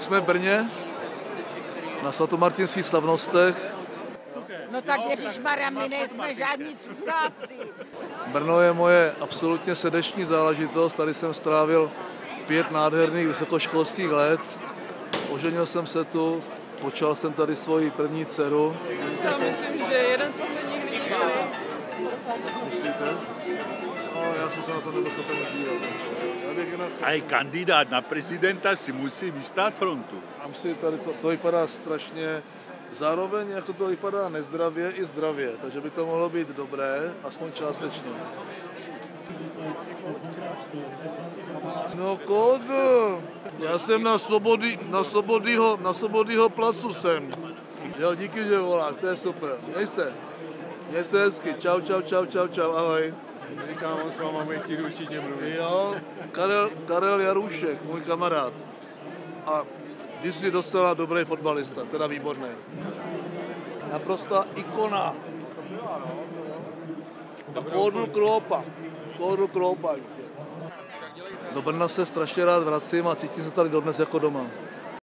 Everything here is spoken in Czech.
Jsme v Brně na svatomartinských slavnostech. No tak Maria, my nejsme žádní cucáci. Brno je moje absolutně srdeční záležitost. Tady jsem strávil pět nádherných vysokoškolských let. Oženil jsem se tu, počal jsem tady svoji první dceru. Já myslím, že jeden. Myslíte? No, já jsem se na to schopen dívat. A i kandidát na prezidenta si musí vystát frontu. Tam si tady to, to vypadá strašně, zároveň jako to vypadá nezdravě i zdravě, takže by to mohlo být dobré, aspoň částečně. No kodu, já jsem na, svobody, na, svobodýho, na svobodýho placu jsem. Jo, díky, že voláš, to je super. Měj se. Měj se hezky. Čau, čau, čau, čau, čau, ahoj. Říkám, on s váma bude chtít určitě mluvit. Jo, Karel, Karel Jarušek, můj kamarád. A ty jsi docela dobrý fotbalista, teda výborný. Naprostá ikona. A kódnu Kloupa. Kódnu Kloupa. Do Brna se strašně rád vracím a cítím se tady dodnes jako doma.